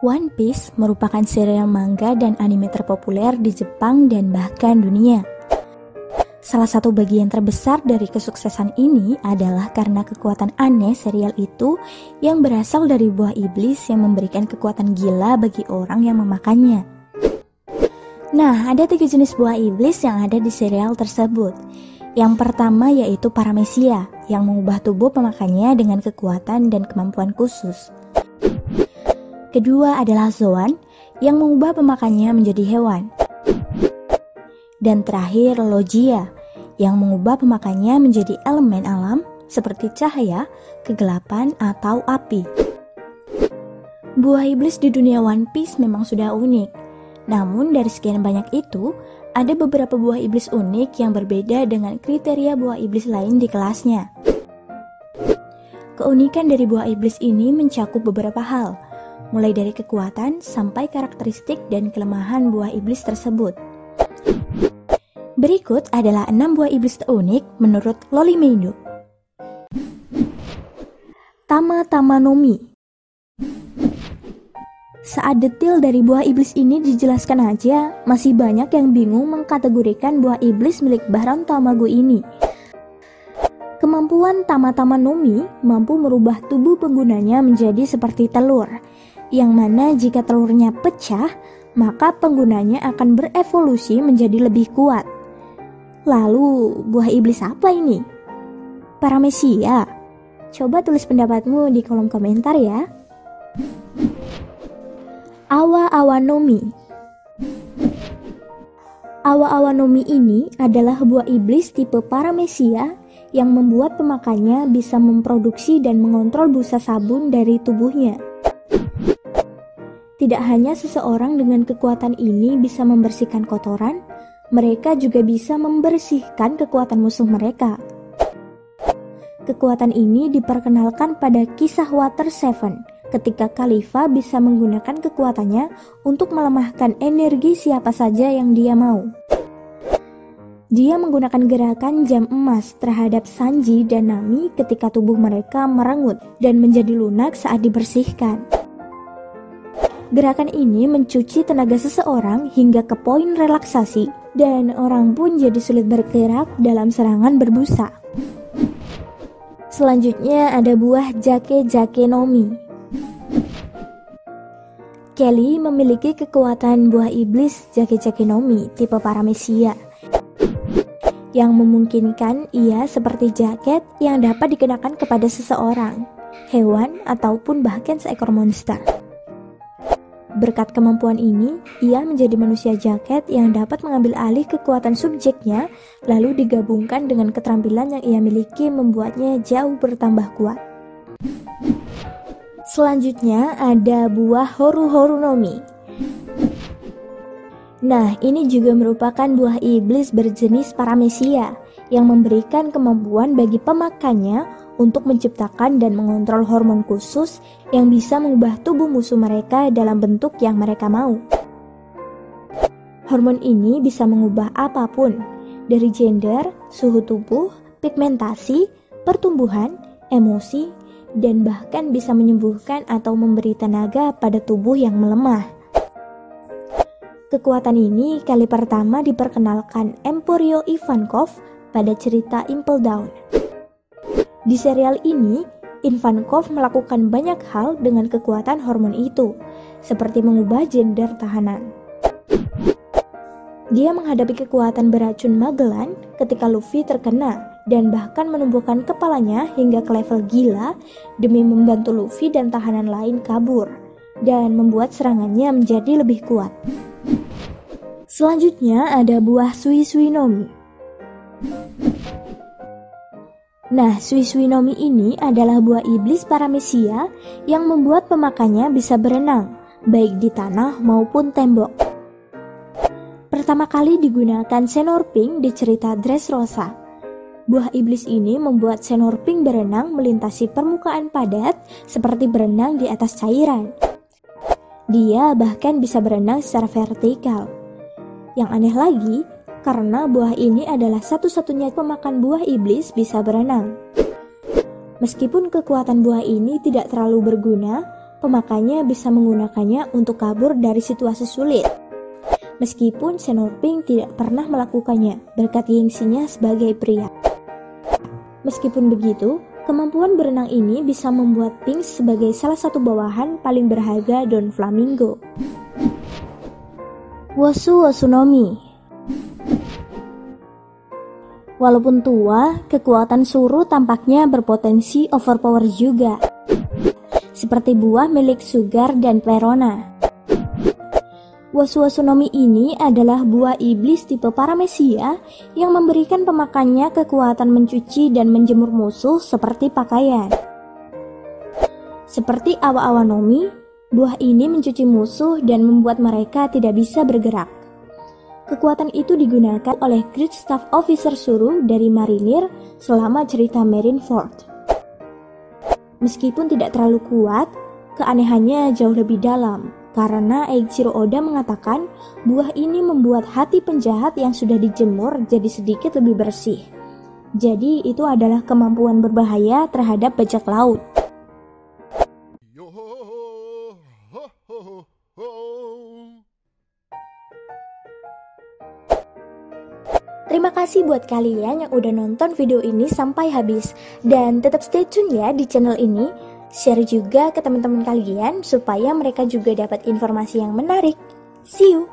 One Piece merupakan serial manga dan anime terpopuler di Jepang dan bahkan dunia. Salah satu bagian terbesar dari kesuksesan ini adalah karena kekuatan aneh serial itu yang berasal dari buah iblis yang memberikan kekuatan gila bagi orang yang memakannya. Nah, ada tiga jenis buah iblis yang ada di serial tersebut. Yang pertama yaitu Paramecia, yang mengubah tubuh pemakannya dengan kekuatan dan kemampuan khusus. Kedua adalah Zoan yang mengubah pemakannya menjadi hewan. Dan terakhir Logia yang mengubah pemakannya menjadi elemen alam seperti cahaya, kegelapan, atau api. Buah iblis di dunia One Piece memang sudah unik. Namun dari sekian banyak itu, ada beberapa buah iblis unik yang berbeda dengan kriteria buah iblis lain di kelasnya. Keunikan dari buah iblis ini mencakup beberapa hal, mulai dari kekuatan sampai karakteristik dan kelemahan buah iblis tersebut. Berikut adalah enam buah iblis unik menurut Loli Meido. Tama-tama Nomi Saat detail dari buah iblis ini dijelaskan aja, masih banyak yang bingung mengkategorikan buah iblis milik Bahram Tamago ini. Kemampuan Tama-Tama Nomi mampu merubah tubuh penggunanya menjadi seperti telur, yang mana jika telurnya pecah, maka penggunanya akan berevolusi menjadi lebih kuat. Lalu, buah iblis apa ini? Paramesia? Coba tulis pendapatmu di kolom komentar ya. Awa Nomi Awa Nomi ini adalah buah iblis tipe Paramesia yang membuat pemakannya bisa memproduksi dan mengontrol busa sabun dari tubuhnya. Tidak hanya seseorang dengan kekuatan ini bisa membersihkan kotoran, mereka juga bisa membersihkan kekuatan musuh mereka. Kekuatan ini diperkenalkan pada kisah Water Seven, ketika Khalifa bisa menggunakan kekuatannya untuk melemahkan energi siapa saja yang dia mau. Dia menggunakan gerakan jam emas terhadap Sanji dan Nami ketika tubuh mereka merengut dan menjadi lunak saat dibersihkan. Gerakan ini mencuci tenaga seseorang hingga ke poin relaksasi, dan orang pun jadi sulit bergerak dalam serangan berbusa. Selanjutnya ada buah Jake Jake Nomi. Kelly memiliki kekuatan buah iblis Jake Jake Nomi tipe Paramecia yang memungkinkan ia seperti jaket yang dapat dikenakan kepada seseorang, hewan, ataupun bahkan seekor monster. Berkat kemampuan ini, ia menjadi manusia jaket yang dapat mengambil alih kekuatan subjeknya, lalu digabungkan dengan keterampilan yang ia miliki membuatnya jauh bertambah kuat. Selanjutnya ada buah Horu Horu Nomi. Nah, ini juga merupakan buah iblis berjenis Paramecia yang memberikan kemampuan bagi pemakannya untuk menciptakan dan mengontrol hormon khusus yang bisa mengubah tubuh musuh mereka dalam bentuk yang mereka mau. Hormon ini bisa mengubah apa pun, dari gender, suhu tubuh, pigmentasi, pertumbuhan, emosi, dan bahkan bisa menyembuhkan atau memberi tenaga pada tubuh yang melemah. Kekuatan ini kali pertama diperkenalkan Emporio Ivankov pada cerita Impel Down. Di serial ini, Ivankov melakukan banyak hal dengan kekuatan hormon itu, seperti mengubah gender tahanan. Dia menghadapi kekuatan beracun Magellan ketika Luffy terkena dan bahkan menumbuhkan kepalanya hingga ke level gila demi membantu Luffy dan tahanan lain kabur dan membuat serangannya menjadi lebih kuat. Selanjutnya ada buah Sui Sui Nomi. Nah, Suiswinomi ini adalah buah iblis paramesia yang membuat pemakannya bisa berenang, baik di tanah maupun tembok. Pertama kali digunakan Senorping di cerita Dressrosa. Buah iblis ini membuat Senorping berenang melintasi permukaan padat seperti berenang di atas cairan. Dia bahkan bisa berenang secara vertikal. Yang aneh lagi, karena buah ini adalah satu-satunya pemakan buah iblis bisa berenang. Meskipun kekuatan buah ini tidak terlalu berguna, pemakainya bisa menggunakannya untuk kabur dari situasi sulit. Meskipun Senor Pink tidak pernah melakukannya berkat gengsinya sebagai pria. Meskipun begitu, kemampuan berenang ini bisa membuat Pink sebagai salah satu bawahan paling berharga Don Flamingo. Wasu Wasunomi Walaupun tua, kekuatan Suru tampaknya berpotensi overpower juga. Seperti buah milik Sugar dan Perona. Wasuwasunomi ini adalah buah iblis tipe paramesia yang memberikan pemakannya kekuatan mencuci dan menjemur musuh seperti pakaian. Seperti awa-awa nomi, buah ini mencuci musuh dan membuat mereka tidak bisa bergerak. Kekuatan itu digunakan oleh Great Staff Officer Suru dari Marinir selama cerita Marineford. Meskipun tidak terlalu kuat, keanehannya jauh lebih dalam karena Eiichiro Oda mengatakan buah ini membuat hati penjahat yang sudah dijemur jadi sedikit lebih bersih. Jadi itu adalah kemampuan berbahaya terhadap bajak laut. Terima kasih buat kalian yang udah nonton video ini sampai habis dan tetap stay tune ya di channel ini Share juga ke teman-teman kalian supaya mereka juga dapat informasi yang menarik. See you!